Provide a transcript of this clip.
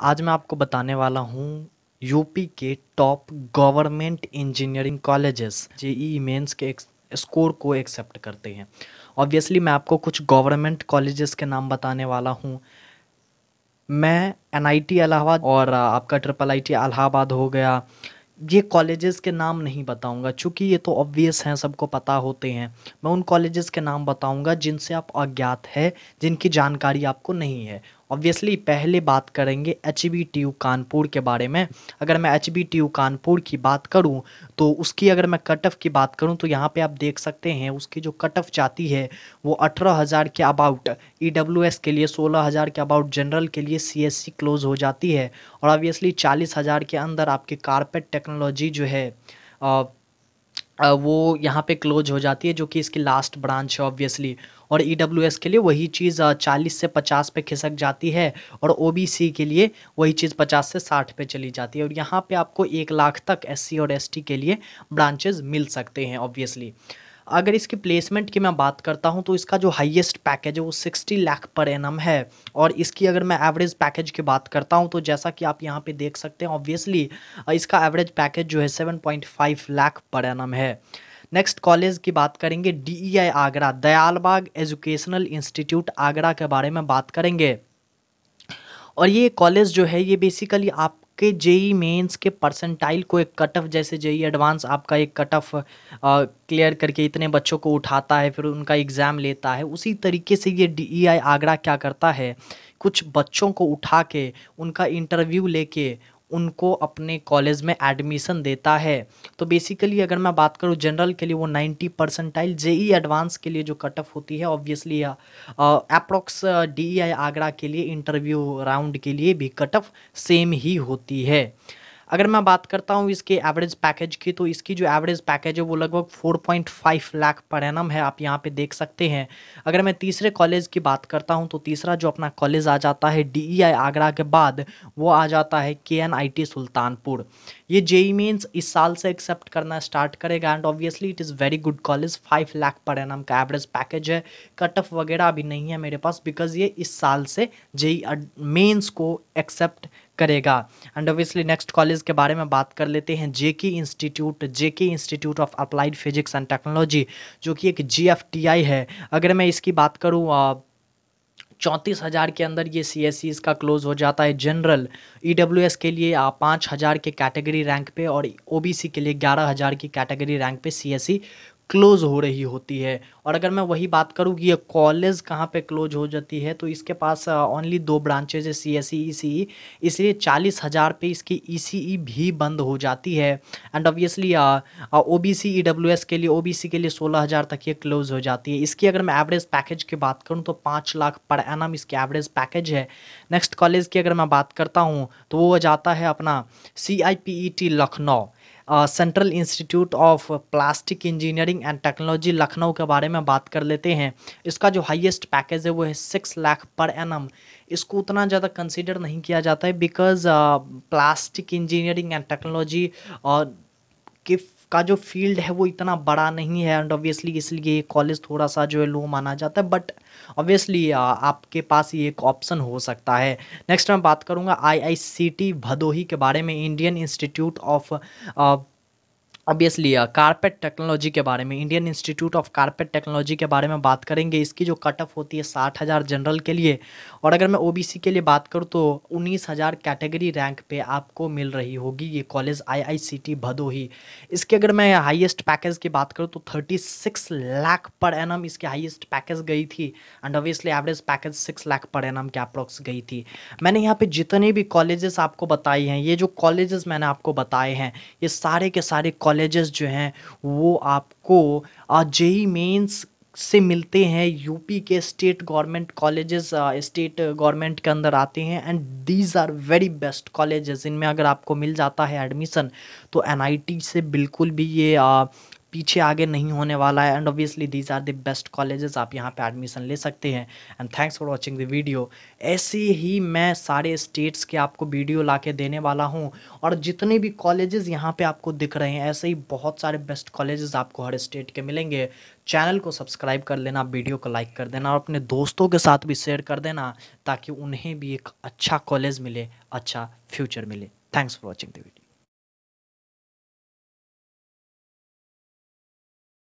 आज मैं आपको बताने वाला हूँ यूपी के top government engineering colleges JEE mains के स्कोर को एक्सेप्ट करते हैं। ऑब्वियसली मैं आपको कुछ गवर्नमेंट कॉलेजेस के नाम बताने वाला हूँ। मैं एन आई इलाहाबाद और आपका ट्रिपल आई टी इलाहाबाद हो गया। ये कॉलेजेस के नाम नहीं बताऊँगा, चूँकि ये तो ऑब्वियस हैं, सबको पता होते हैं। मैं उन कॉलेजेस के नाम बताऊँगा जिनसे आप अज्ञात है, जिनकी जानकारी आपको नहीं है। ऑब्वियसली पहले बात करेंगे H B T U Kanpur के बारे में। अगर मैं H B T U Kanpur की बात करूँ तो उसकी अगर मैं कट ऑफ़ की बात करूँ तो यहाँ पे आप देख सकते हैं, उसकी जो कट ऑफ़ जाती है, वो अठारह हज़ार के अबाउट ई डब्ल्यू एस के लिए, सोलह हज़ार के अबाउट जनरल के लिए सी एस सी क्लोज हो जाती है। और ऑब्वियसली चालीस हज़ार के अंदर आपकी कारपेट टेक्नोलॉजी जो है वो यहाँ पे क्लोज हो जाती है, जो कि इसकी लास्ट ब्रांच है ऑब्वियसली और ई डब्ल्यू एस के लिए वही चीज़ चालीस से पचास पे खिसक जाती है और ओ बी सी के लिए वही चीज़ पचास से साठ पे चली जाती है। और यहाँ पे आपको एक लाख तक एस सी और एस टी के लिए ब्रांचेज मिल सकते हैं ऑब्वियसली अगर इसकी प्लेसमेंट की मैं बात करता हूँ तो इसका जो हाईएस्ट पैकेज है वो सिक्सटी लाख पर एनम है। और इसकी अगर मैं एवरेज पैकेज की बात करता हूँ तो जैसा कि आप यहाँ पे देख सकते हैं ऑब्वियसली इसका एवरेज पैकेज जो है seven point five lakh per annum है। नेक्स्ट कॉलेज की बात करेंगे DEI Agra, Dayalbagh educational institute Agra के बारे में बात करेंगे। और ये कॉलेज जो है, ये बेसिकली आप आपके जेई मेंस के परसेंटाइल को एक कट ऑफ़, जैसे जेई एडवांस आपका एक कट ऑफ़ क्लियर करके इतने बच्चों को उठाता है, फिर उनका एग्ज़ाम लेता है, उसी तरीके से ये डीईआई आगरा क्या करता है? कुछ बच्चों को उठा के, उनका इंटरव्यू लेके उनको अपने कॉलेज में एडमिशन देता है। तो बेसिकली अगर मैं बात करूँ जनरल के लिए वो नाइन्टी परसेंटाइल जेई एडवांस के लिए जो कट ऑफ़ होती है ऑब्वियसली अप्रोक्स डी आगरा के लिए इंटरव्यू राउंड के लिए भी कट ऑफ़ सेम ही होती है। अगर मैं बात करता हूँ इसके एवरेज पैकेज की तो इसकी जो एवरेज पैकेज है, वो लगभग 4.5 लाख पर एनम है, आप यहाँ पे देख सकते हैं। अगर मैं तीसरे कॉलेज की बात करता हूँ तो तीसरा जो अपना कॉलेज आ जाता है डी आगरा के बाद, वो आ जाता है के सुल्तानपुर। ये जेई मीन्स इस साल से एक्सेप्ट करना स्टार्ट करेगा and obviously it is very good college five lakh per annum का एवरेज पैकेज है। कट ऑफ़ वगैरह अभी नहीं है मेरे पास बिकॉज़ ये इस साल से जेई मेन्स को एक्सेप्ट करेगा। एंड ऑब्वियसली नेक्स्ट कॉलेज के बारे में बात कर लेते हैं JK institute JK institute of applied physics and technology जो कि एक जी है। अगर मैं इसकी बात करूँ चौंतीस हज़ार के अंदर ये सी एस का क्लोज हो जाता है जनरल ई डब्ल्यू एस के लिए पाँच हज़ार के कैटेगरी रैंक पे और ओ बी सी के लिए ग्यारह हज़ार की कैटेगरी रैंक पे सी एस क्लोज़ हो रही होती है। और अगर मैं वही बात करूँ कि ये कॉलेज कहाँ पे क्लोज हो जाती है तो इसके पास ओनली दो ब्रांचेज है सी एस ई सी इसलिए चालीस हज़ार पे इसकी ई सी ई भी बंद हो जाती है। And obviously O B C E W S के लिए ओ बी सी के लिए सोलह हज़ार तक ये क्लोज हो जाती है। इसकी अगर मैं एवरेज पैकेज की बात करूँ तो पाँच लाख पर एनम इसकी एवरेज पैकेज है। नेक्स्ट कॉलेज की अगर मैं बात करता हूँ तो वो जाता है अपना C I P E T Lucknow. Central institute of plastic engineering and technology Lucknow के बारे में बात कर लेते हैं। इसका जो हाईएस्ट पैकेज है, वो है सिक्स लाख पर एनम इसको उतना ज़्यादा कंसिडर नहीं किया जाता है because plastic engineering and technology और की का जो फ़ील्ड है वो इतना बड़ा नहीं है एंड ऑब्वियसली इसलिए ये कॉलेज थोड़ा सा जो है लो माना जाता है बट ऑब्वियसली आपके पास ये एक ऑप्शन हो सकता है। नेक्स्ट मैं बात करूँगा आई आई सी टी भदोही के बारे में Indian institute of obviously carpet technology के बारे में Indian institute of carpet technology के बारे में बात करेंगे। इसकी जो कट ऑफ़ होती है साठ हज़ार जनरल के लिए। और अगर मैं ओबीसी के लिए बात करूँ तो उन्नीस हज़ार कैटेगरी रैंक पे आपको मिल रही होगी ये कॉलेज आईआईसीटी भदोही। इसके अगर मैं हाईएस्ट पैकेज की बात करूँ तो थर्टी सिक्स लाख पर एन इसके हाइएस्ट पैकेज गई थी। And obviously average package six lakh पर एन के अप्रोक्स गई थी। मैंने यहाँ पे जितने भी कॉलेजेस आपको बताए हैं, ये जो कॉलेजेस मैंने आपको बताए हैं, ये सारे के सारे कॉलेज कॉलेजेस जो हैं, वो आपको जेई मेंस से मिलते हैं, यूपी के state government colleges state government के अंदर आते हैं and these are very best colleges इनमें अगर आपको मिल जाता है एडमिशन तो एनआईटी से बिल्कुल भी ये पीछे आगे नहीं होने वाला है and obviously these are the best colleges आप यहाँ पे एडमिशन ले सकते हैं and thanks for watching the video ऐसे ही मैं सारे स्टेट्स के आपको वीडियो ला के देने वाला हूँ, और जितने भी कॉलेजेस यहाँ पे आपको दिख रहे हैं, ऐसे ही बहुत सारे बेस्ट कॉलेजेस आपको हर स्टेट के मिलेंगे। चैनल को सब्सक्राइब कर लेना वीडियो को लाइक कर देना, और अपने दोस्तों के साथ भी शेयर कर देना, ताकि उन्हें भी एक अच्छा कॉलेज मिले अच्छा फ्यूचर मिले। Thanks for watching the video